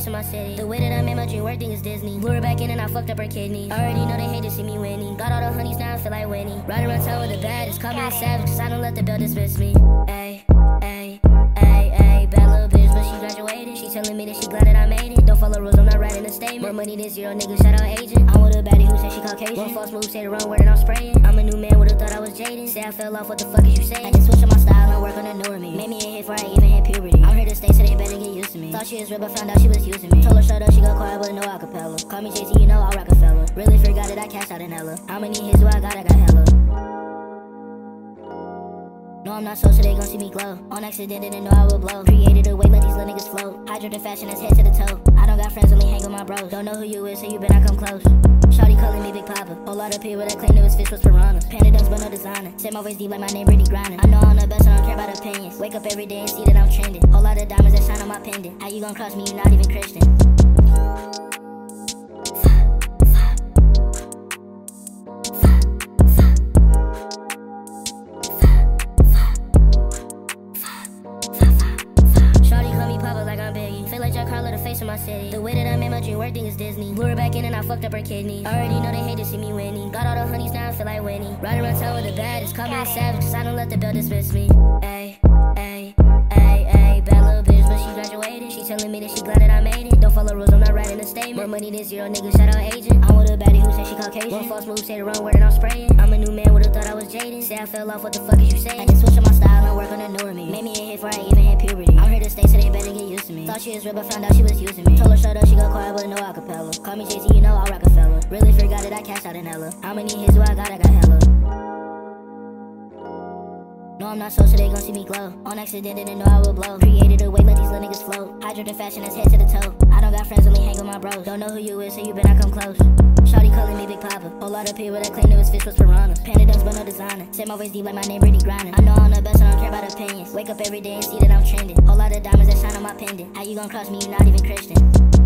city. The way that I made my dream work, think it's Disney. Blew her back in and I fucked up her kidney. Already know they hate to see me winning. Got all the honeys now, I feel like winning. Riding around town with the baddest. Call me a savage, cause I don't let the bill dismiss me. Ayy, ayy, ayy, ayy. Bad little bitch, but she graduated. She telling me that she glad that I made it. Don't follow rules, I'm not writing a statement. More money than zero, nigga, shout out agent. I'm with a baddie who said she Caucasian. One false move, say the wrong word and I'm spraying. I'm a new man, would've thought I was jaded. Say I fell off, what the fuck is you saying? I just switch up my style and work on the newer me. Made me a hit before I even Thought she was real, but found out she was using me. Told her shut up, she go quiet, but no acapella. Call me Jay-Z, you know I'll Rockefeller. Really forgot that I cashed out in hella. How many hits do I got? I got hella. No, I'm not social, they gon' see me glow. On accident, didn't know I would blow. Created a way, let these little niggas float. Hydrated fashion, that's head to the toe. I don't got friends, only hang with my bros. Don't know who you is, so you better not come close. Shawty calling me Big Papa. Whole lot of people that claim that was fish was piranhas. Panda dunks, but no designer. My waist deep like my name, Brittney Griner. I know I'm the best, I don't care about opinions. Wake up every day and see that I'm trending. Whole lot of diamonds that shine on my pendant. How you gon' cross me? You're not even Christian. My city. The way that I made my dream work, it's Disney. Blew her back in and I fucked up her kidney. Already know they hate to see me winning. Got all the honeys now, I feel like winning. Riding around town with the baddest. Call me a savage, cause I don't let the bill dismiss me. Ayy, ayy, ayy, ayy. Bad little bitch, but she graduated. She telling me that she glad that I made it. Don't follow rules, I'm not writing a statement. More money than zero, nigga, shout out agent. I'm with a baddie who said she Caucasian. One false move, say the wrong word and I'm spraying. I'm a new man, would've thought I was jaded. Say I fell off, what the fuck is you saying? I just switch up my style she was real, but found out she was using me. Told her shut up, she go quiet, but no acapella. Call me Jay-Z, you know I'll Rockefeller. Really forgot that I cashed out in hella. How many hits do I got? I got hella. No, I'm not social, they gon' see me glow. On accident, didn't know I would blow. Created a way, let these little niggas float. Hydrated fashion, that's head to the toe. I don't got friends, only hang with my bros. Don't know who you is, so you better come close. Shawty calling me Papa. Whole lot of people that claim that was fish was piranhas. Panda dunks, but no designer. My waist deep like my name, Brittney grinding. I know I'm the best, I don't care about opinions. Wake up every day and see that I'm trending. Whole lot of diamonds that shine on my pendant. How you gon' cross me? You're not even Christian.